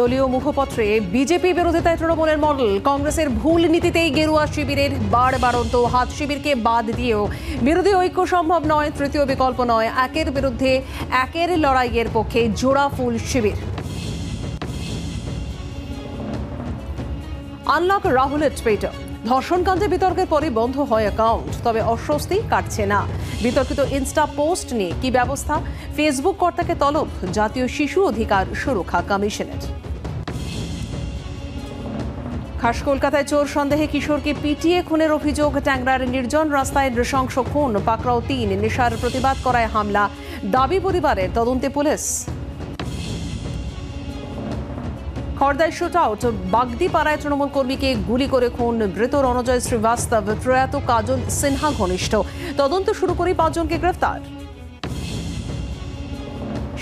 দলীয় মুখপত্রে বিজেপি বিরোধিতায় তৃণমূলের মডেল, কংগ্রেসের ভুল নীতিতেই গেরুয়া শিবিরের বার বাড়ন্ত হাত শিবিরকে বাদ দিয়েও বিরোধী ঐক্য সম্ভব নয়, তৃতীয় বিকল্প নয়, একের বিরুদ্ধে একের লড়াইয়ের পক্ষে জোড়া ফুল শিবির। আনলক রাহুলের টুইটার ধর্ষণকাণ্ডে বিতর্কের পরে বন্ধ হয় অ্যাকাউন্ট তবে অস্বস্তি কাটছে না। বিতর্কিত ইনস্টা পোস্ট নিয়ে কি ব্যবস্থা? ফেসবুক কর্তাকে তলব, জাতীয় শিশু অধিকার সুরক্ষা কমিশনের। খাস কলকাতায় চোর সন্দেহে কিশোরকে পিটিয়ে খুনের অভিযোগ, ট্যাংরার নির্জন রাস্তায় নৃশংস খুন, পাকড়াও তিন, নেশার প্রতিবাদ করায় হামলা। দাবি পরিবারের, তদন্তে পুলিশ। খড়দায় শুট আউট বাগদি পাড়ায় তৃণমূল কর্মীকে গুলি করে খুন মৃত রণজয় শ্রীবাস্তব, প্রয়াত কাজল সিনহা ঘনিষ্ঠ। তদন্ত শুরু করে পাঁচজনকে গ্রেফতার।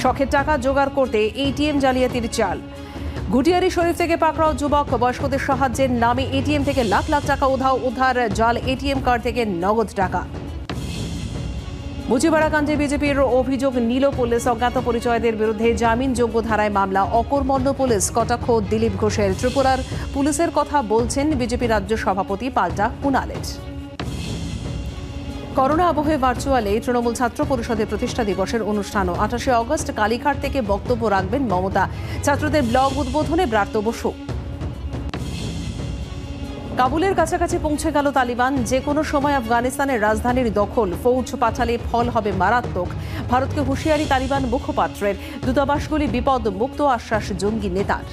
শখের টাকা জোগাড় করতে এটিএম জালিয়াতির চাল। ঘুটিয়ারি শরীফ থেকে পাকড়াও যুবক, বয়স্কদের সাহায্যের নামে এটিএম থেকে লাখ লাখ টাকা উধাও উদ্ধার, জাল এটিএম কার্ড থেকে নগদ টাকা। মুচিপাড়া কাণ্ডে বিজেপির অভিযোগ নিল পুলিশ, অজ্ঞাত পরিচয়দের বিরুদ্ধে জামিনযোগ্য ধারায় মামলা, অকর্মণ্য পুলিশ, কটাক্ষ দিলীপ ঘোষের, ত্রিপুরার পুলিশের কথা বলছেন বিজেপি রাজ্য সভাপতি পাল্টা কুনালের। করোনা আবহে ভার্চুয়ালে তৃণমূল ছাত্র পরিষদের প্রতিষ্ঠা দিবসের অনুষ্ঠানও। আঠাশে অগস্ট কালীঘাট থেকে বক্তব্য রাখবেন মমতা। ছাত্রদের ব্লগ উদ্বোধনে ব্রাত্য বসু। কাবুলের কাছাকাছি পৌঁছে গেল তালিবান। যে কোনো সময় আফগানিস্তানের রাজধানীর দখল। ফৌজ পাঠালে ফল হবে মারাত্মক। ভারতকে হুঁশিয়ারি তালিবান মুখপাত্রের। দূতাবাসগুলি বিপদ মুক্ত আশ্বাস জঙ্গি নেতার।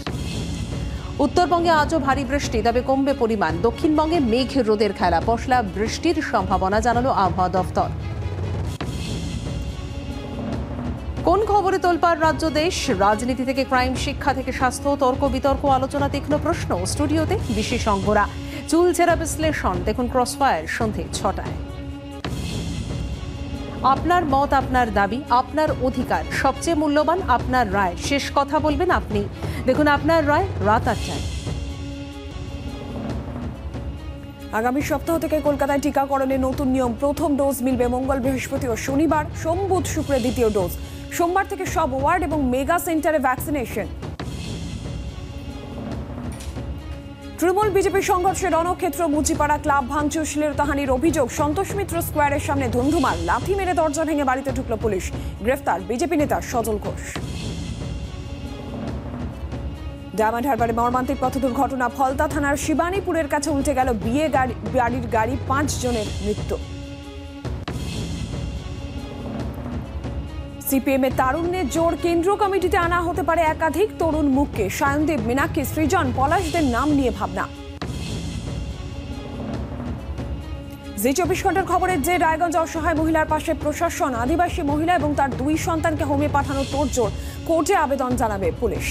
উত্তরবঙ্গে আজও ভারী বৃষ্টি, তবে কমবে পরিমাণ। দক্ষিণবঙ্গে মেঘ রোদের খেলা, পশলা বৃষ্টির সম্ভাবনা, জানালো আবহাওয়া দফতর। কোন খবরে তোলপাড় রাজ্য দেশ? রাজনীতি থেকে ক্রাইম, শিক্ষা থেকে স্বাস্থ্য, তর্ক বিতর্ক, আলোচনা তীক্ষ্ণ প্রশ্ন। স্টুডিওতে বিশেষজ্ঞরা চুলচেরা বিশ্লেষণ, দেখুন ক্রসফায়ার সন্ধে ছটায়। আপনার মত, আপনার দাবি, আপনার অধিকার, সবচেয়ে মূল্যবান আপনার রায়। শেষ কথা বলবেন আপনি। দেখুন, আপনার রায় রাত আটটায়। আগামী সপ্তাহ থেকে কলকাতায় টিকাকরণের নতুন নিয়ম। প্রথম ডোজ মিলবে মঙ্গল বৃহস্পতি ও শনিবার সোম বুধ শুক্রে দ্বিতীয় ডোজ। সোমবার থেকে সব ওয়ার্ড এবং মেগা সেন্টারে ভ্যাকসিনেশন তৃণমূল বিজেপি সংঘর্ষে রণক্ষেত্র, মুচিপাড়া ক্লাব, ভাঙচুর শ্লীলতাহানির অভিযোগ, সন্তোষ মিত্র স্কোয়ারের সামনে ধুন্ধুমার, লাথি মেরে দরজা ভেঙে বাড়িতে ঢুকল পুলিশ। গ্রেফতার বিজেপি নেতা সজল ঘোষ। ডায়মন্ড হারবারে মর্মান্তিক পথ দুর্ঘটনা ফলতা থানার শিবানীপুরের কাছে উল্টে গেল বিয়ে গাড়ি গাড়ির গাড়ি পাঁচজনের মৃত্যু। সিপিএম এর তারুণ্যের জোর কেন্দ্রীয় কমিটিতে আনা হতে পারে একাধিক তরুণ মুখকে। সায়নদেব মিনাক্ষী, সৃজন পলাশদের নাম নিয়ে ভাবনা। জি চব্বিশ ঘণ্টার খবরের যে রায়গঞ্জ অসহায় মহিলার পাশে প্রশাসন, আদিবাসী মহিলা এবং তার দুই সন্তানকে হোমে পাঠানো তোড়জোড়। কোর্টে আবেদন জানাবে পুলিশ।